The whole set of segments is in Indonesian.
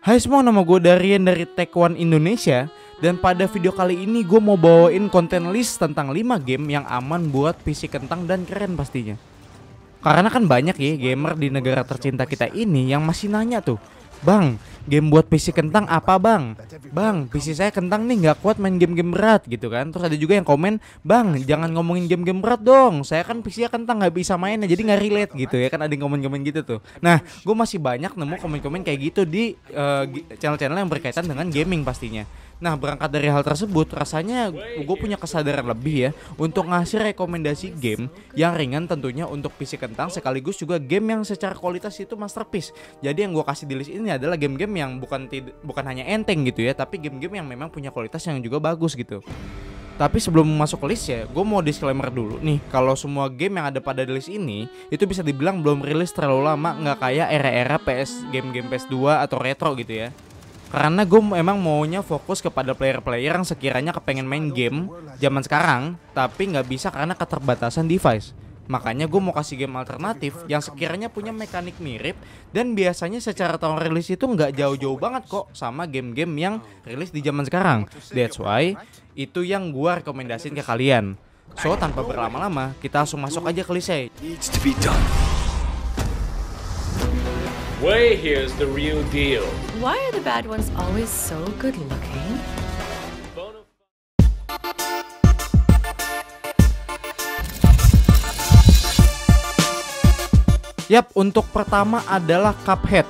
Hai semua, nama gue Darian dari Tech One Indonesia. Dan pada video kali ini gue mau bawain konten list tentang 5 game yang aman buat PC kentang dan keren pastinya. Karena kan banyak ya gamer di negara tercinta kita ini yang masih nanya tuh Bang, game buat PC kentang apa bang? Bang, PC saya kentang nih nggak kuat main game-game berat gitu kan? Terus ada juga yang komen Bang, jangan ngomongin game-game berat dong. Saya kan PC-nya kentang nggak bisa mainnya jadi nggak relate gitu ya Kan? Ada yang komen-komen gitu tuh. Nah, gue masih banyak nemu komen-komen kayak gitu di uh, channel-channel yang berkaitan dengan gaming pastinya Nah berangkat dari hal tersebut rasanya gue punya kesadaran lebih ya Untuk ngasih rekomendasi game yang ringan tentunya untuk PC kentang Sekaligus juga game yang secara kualitas itu masterpiece Jadi yang gue kasih di list ini adalah game-game yang bukan bukan hanya enteng gitu ya Tapi game-game yang memang punya kualitas yang juga bagus gitu tapi sebelum masuk ke list ya, gue mau disclaimer dulu nih. Kalau semua game yang ada pada list ini, itu bisa dibilang belum rilis terlalu lama, nggak kayak era-era PS game-game PS2 atau retro gitu ya. Karena gue emang maunya fokus kepada player-player yang sekiranya kepengen main game zaman sekarang Tapi nggak bisa karena keterbatasan device. Makanya gue mau kasih game alternatif yang sekiranya punya mekanik mirip Dan biasanya secara tahun rilis itu nggak jauh-jauh banget kok sama game-game yang rilis di zaman sekarang. That's why itu yang gue rekomendasiin ke kalian. So tanpa berlama-lama kita langsung masuk aja ke list Way here's the real deal. Why are the bad ones always so good looking? Yap, untuk pertama adalah Cuphead.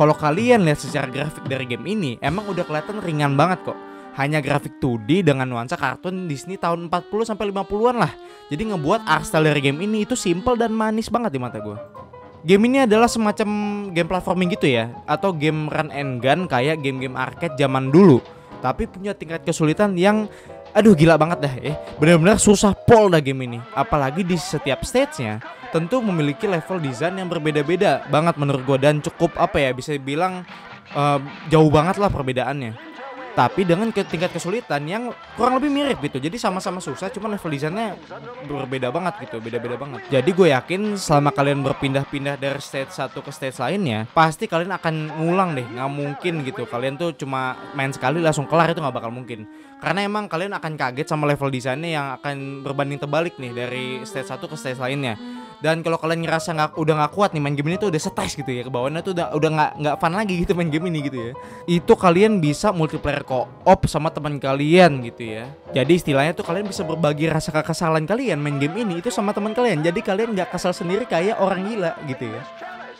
Kalau kalian lihat secara grafik dari game ini, emang udah kelihatan ringan banget kok. Hanya grafik 2D dengan nuansa kartun Disney tahun 40 sampai 50-an lah. Jadi ngebuat art style dari game ini itu simple dan manis banget di mata gue. Game ini adalah semacam game platforming gitu ya Atau game run and gun kayak game-game arcade zaman dulu. Tapi punya tingkat kesulitan yang Aduh gila banget dah eh. Bener-bener susah pol dah game ini. Apalagi di setiap stage-nya Tentu memiliki level desain yang berbeda-beda Banget menurut gue Dan cukup apa ya bisa dibilang uh, Jauh banget lah perbedaannya tapi dengan ke tingkat kesulitan yang kurang lebih mirip gitu. Jadi sama-sama susah cuma level desainnya berbeda banget gitu beda-beda banget. Jadi gue yakin selama kalian berpindah-pindah dari stage satu ke stage lainnya pasti kalian akan ngulang deh. Nggak mungkin gitu. Kalian tuh cuma main sekali langsung kelar itu nggak bakal mungkin. Karena emang kalian akan kaget sama level desainnya yang akan berbanding terbalik nih dari stage satu ke stage lainnya dan kalau kalian ngerasa nggak udah nggak kuat nih main game ini tuh udah stres gitu ya ke bawahnya tuh udah udah nggak nggak fun lagi gitu main game ini gitu ya. Itu kalian bisa multiplayer co-op sama teman kalian gitu ya. Jadi istilahnya tuh kalian bisa berbagi rasa kekesalan kalian main game ini itu sama teman kalian. Jadi kalian nggak kesal sendiri kayak orang gila gitu ya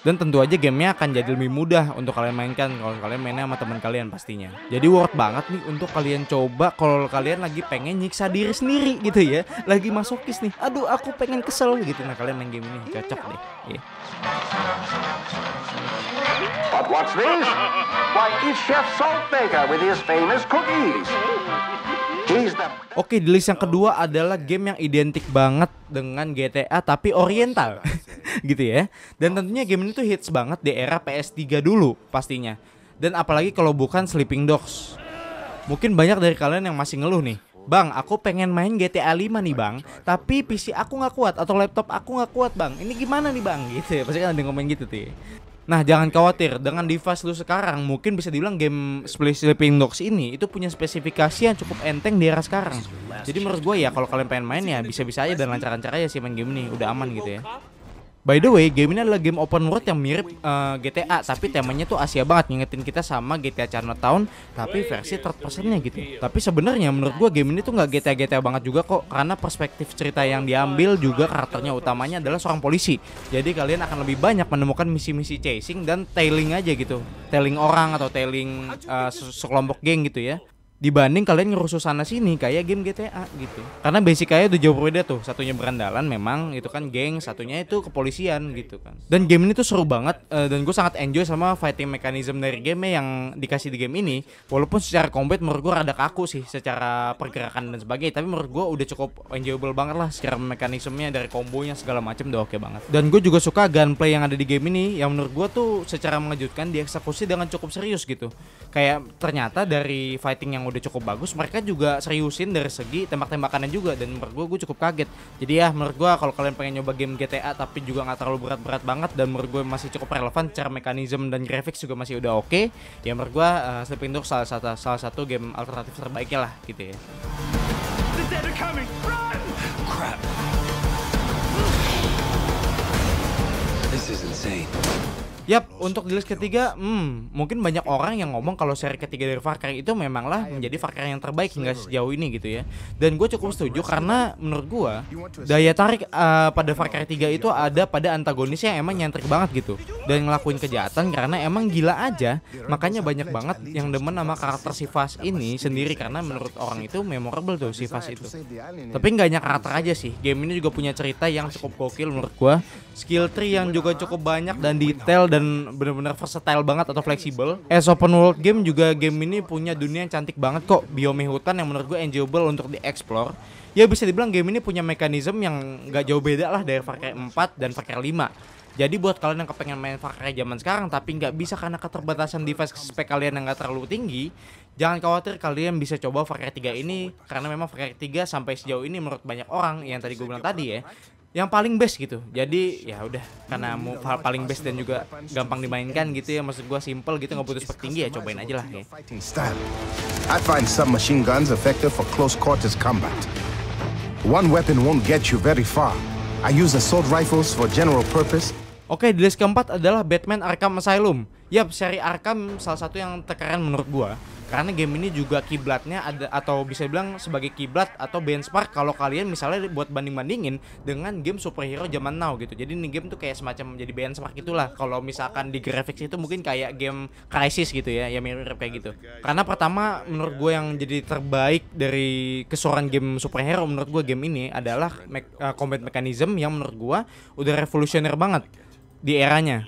dan tentu aja gamenya akan jadi lebih mudah untuk kalian mainkan kalau kalian mainnya sama teman kalian pastinya. Jadi worth banget nih untuk kalian coba kalau kalian lagi pengen nyiksa diri sendiri gitu ya, lagi masokis nih. Aduh aku pengen kesel gitu. Nah kalian main game ini cocok deh. Yeah. But what's this? Why it's Chef with his famous cookies. Oke, di list yang kedua adalah game yang identik banget dengan GTA tapi oriental. gitu ya. Dan tentunya game ini tuh hits banget di era PS3 dulu pastinya. Dan apalagi kalau bukan Sleeping Dogs. Mungkin banyak dari kalian yang masih ngeluh nih. Bang, aku pengen main GTA 5 nih bang Tapi PC aku gak kuat atau laptop aku gak kuat bang Ini gimana nih bang gitu ya Pasti kan ada yang ngomong gitu tuh ya. Nah jangan khawatir dengan device lu sekarang mungkin bisa dibilang game Sleeping Dogs ini itu punya spesifikasi yang cukup enteng di era sekarang. Jadi menurut gue ya kalau kalian pengen main ya bisa-bisa aja dan lancar-lancar aja sih main game ini udah aman gitu ya. By the way, game ini adalah game open world yang mirip uh, eh, GTA, tapi temanya tuh Asia banget, ngingetin kita sama GTA Chinatown, tapi versi third personnya gitu. Tapi sebenarnya menurut gua game ini tuh nggak GTA GTA banget juga kok, karena perspektif cerita yang diambil juga karakternya utamanya adalah seorang polisi. Jadi kalian akan lebih banyak menemukan misi-misi chasing dan tailing aja gitu, tailing orang atau tailing uh, sekelompok geng gitu ya dibanding kalian ngerusuh sana sini kayak game GTA gitu. Karena basic kayak udah jauh berbeda tuh. Satunya berandalan memang itu kan geng satunya itu kepolisian gitu kan. Dan game ini tuh seru banget uh, dan gue sangat enjoy sama fighting mechanism dari game yang dikasih di game ini. Walaupun secara combat menurut gue rada kaku sih secara pergerakan dan sebagainya. Tapi menurut gue udah cukup enjoyable banget lah secara mekanismenya dari kombonya segala macam udah oke okay banget. Dan gue juga suka gunplay yang ada di game ini yang menurut gue tuh secara mengejutkan dieksekusi dengan cukup serius gitu. Kayak ternyata dari fighting yang yang udah cukup bagus mereka juga seriusin dari segi tembak-tembakannya juga dan menurut gue gue cukup kaget jadi ya menurut gue kalau kalian pengen nyoba game GTA tapi juga nggak terlalu berat-berat banget dan menurut gue masih cukup relevan cara mekanisme dan grafik juga masih udah oke ya menurut gue uh, Sleeping Dogs salah satu salah satu game alternatif terbaiknya lah gitu ya The dead are coming! Run! Crap. This is insane. Yap, untuk di list ketiga, hmm, mungkin banyak orang yang ngomong kalau seri ketiga dari Far Cry itu memanglah menjadi Far Cry yang terbaik hingga sejauh ini gitu ya. Dan gue cukup setuju karena menurut gue daya tarik uh, pada Far Cry 3 itu ada pada antagonisnya yang emang nyentrik banget gitu. Dan ngelakuin kejahatan karena emang gila aja. Makanya banyak banget yang demen sama karakter si ini sendiri karena menurut orang itu memorable tuh si itu. Tapi nggak hanya karakter aja sih, game ini juga punya cerita yang cukup gokil menurut gua. Skill tree yang juga cukup banyak dan detail dan bener-bener versatile banget atau fleksibel. As open world game juga game ini punya dunia yang cantik banget kok. Biome hutan yang menurut gue enjoyable untuk dieksplor. Ya bisa dibilang game ini punya mekanisme yang nggak jauh beda lah dari Far Cry 4 dan Far Cry 5. Jadi buat kalian yang kepengen main Far Cry zaman sekarang tapi nggak bisa karena keterbatasan device spek kalian yang nggak terlalu tinggi, jangan khawatir kalian bisa coba Far Cry 3 ini karena memang Far Cry 3 sampai sejauh ini menurut banyak orang yang tadi gue bilang tadi ya yang paling best gitu. Jadi ya udah karena mau pa- paling best dan juga gampang dimainkan gitu ya maksud gua simple gitu nggak butuh spek tinggi ya cobain aja lah ya. Fighting style. I find submachine guns effective for close quarters combat. One weapon won't get you very far. I use assault rifles for general purpose Oke, di list keempat adalah Batman Arkham Asylum. Yap, seri Arkham salah satu yang terkeren menurut gua. Karena game ini juga kiblatnya ada atau bisa bilang sebagai kiblat atau benchmark kalau kalian misalnya buat banding-bandingin dengan game superhero zaman now gitu. Jadi ini game tuh kayak semacam jadi benchmark itulah. Kalau misalkan di graphics itu mungkin kayak game Crisis gitu ya, ya mirip kayak gitu. Karena pertama menurut gue yang jadi terbaik dari keseluruhan game superhero menurut gue game ini adalah me- uh, combat mechanism yang menurut gua udah revolusioner banget di eranya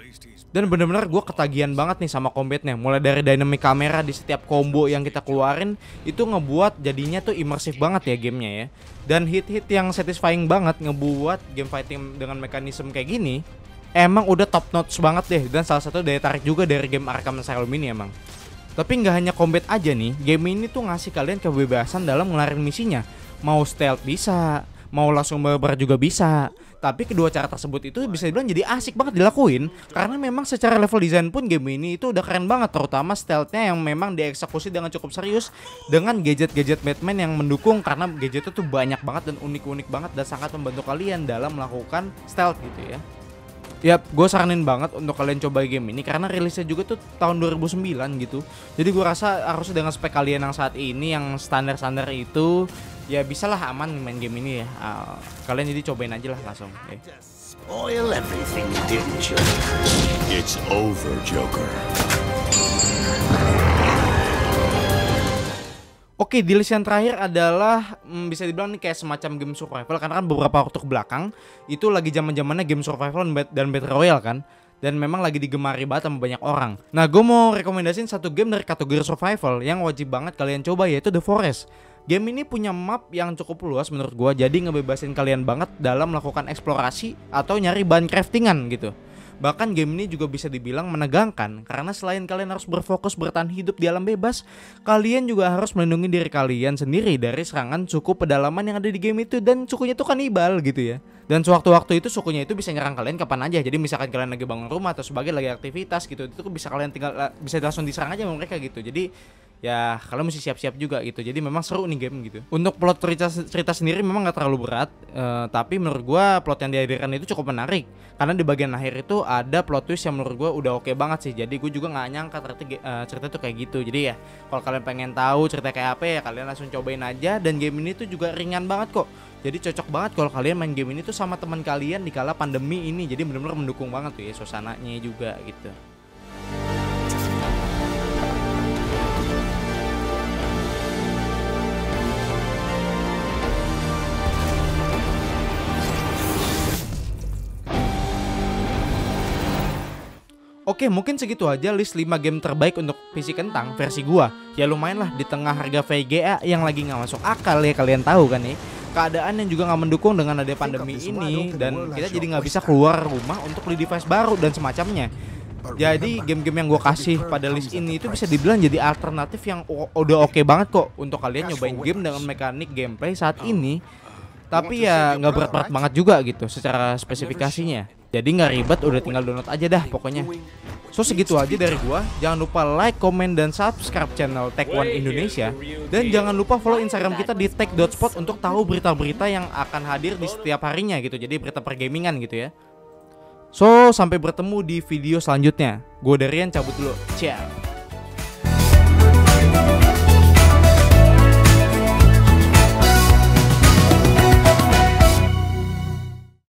dan bener-bener gue ketagihan banget nih sama combatnya. Mulai dari dynamic kamera di setiap combo yang kita keluarin itu ngebuat jadinya tuh imersif banget ya gamenya ya. Dan hit-hit yang satisfying banget ngebuat game fighting dengan mekanisme kayak gini emang udah top notch banget deh. Dan salah satu daya tarik juga dari game Arkham Asylum ini emang. Tapi nggak hanya combat aja nih, game ini tuh ngasih kalian kebebasan dalam ngelarin misinya. Mau stealth bisa, mau langsung barbar juga bisa. Tapi kedua cara tersebut itu bisa dibilang jadi asik banget dilakuin karena memang secara level design pun game ini itu udah keren banget terutama stealthnya yang memang dieksekusi dengan cukup serius dengan gadget-gadget Batman yang mendukung karena gadgetnya tuh banyak banget dan unik-unik banget dan sangat membantu kalian dalam melakukan stealth gitu ya. Yap, gue saranin banget untuk kalian coba game ini karena rilisnya juga tuh tahun 2009 gitu. Jadi gue rasa harusnya dengan spek kalian yang saat ini yang standar-standar itu ya bisalah aman main game ini ya. Ah, kalian jadi cobain aja lah langsung. Eh. Spoil everything, didn't you? It's over, Joker. Oke, di list yang terakhir adalah mm, bisa dibilang nih kayak semacam game survival karena kan beberapa waktu ke belakang itu lagi zaman-zamannya game survival dan bat- dan battle royale kan. Dan memang lagi digemari banget sama banyak orang. Nah, gue mau rekomendasiin satu game dari kategori survival yang wajib banget kalian coba yaitu The Forest. Game ini punya map yang cukup luas menurut gua, jadi ngebebasin kalian banget dalam melakukan eksplorasi atau nyari bahan craftingan gitu. Bahkan game ini juga bisa dibilang menegangkan karena selain kalian harus berfokus bertahan hidup di alam bebas, kalian juga harus melindungi diri kalian sendiri dari serangan suku pedalaman yang ada di game itu dan sukunya itu kanibal gitu ya. Dan sewaktu-waktu itu sukunya itu bisa nyerang kalian kapan aja. Jadi misalkan kalian lagi bangun rumah atau sebagai lagi aktivitas gitu, itu bisa kalian tinggal bisa langsung diserang aja sama mereka gitu. Jadi ya kalian mesti siap-siap juga gitu. Jadi memang seru nih game gitu. Untuk plot cerita cerita sendiri memang nggak terlalu berat eh, tapi menurut gua plot yang dihadirkan itu cukup menarik. Karena di bagian akhir itu ada plot twist yang menurut gua udah oke banget sih. Jadi gue juga nggak nyangka ternyata eh, cerita tuh kayak gitu. Jadi ya kalau kalian pengen tahu cerita kayak apa ya kalian langsung cobain aja. Dan game ini tuh juga ringan banget kok jadi cocok banget kalau kalian main game ini tuh sama teman kalian di kala pandemi ini jadi benar-benar mendukung banget tuh ya suasananya juga gitu Oke, mungkin segitu aja list 5 game terbaik untuk PC kentang versi gua. Ya lumayan lah di tengah harga VGA yang lagi nggak masuk akal ya kalian tahu kan ya. Keadaan yang juga nggak mendukung dengan ada pandemi ini dan kita jadi nggak bisa keluar rumah untuk beli device baru dan semacamnya. Jadi game-game yang gue kasih pada list ini itu bisa dibilang jadi alternatif yang udah oke banget kok untuk kalian nyobain game dengan mekanik gameplay saat ini. Tapi ya nggak berat-berat banget juga gitu secara spesifikasinya. Jadi nggak ribet, udah tinggal download aja dah pokoknya. So segitu aja dari gua. Jangan lupa like, comment, dan subscribe channel Tech One Indonesia. Dan jangan lupa follow Instagram kita di tech.spot untuk tahu berita-berita yang akan hadir di setiap harinya gitu. Jadi berita pergamingan gitu ya. So sampai bertemu di video selanjutnya. Gue Darian cabut dulu. Ciao.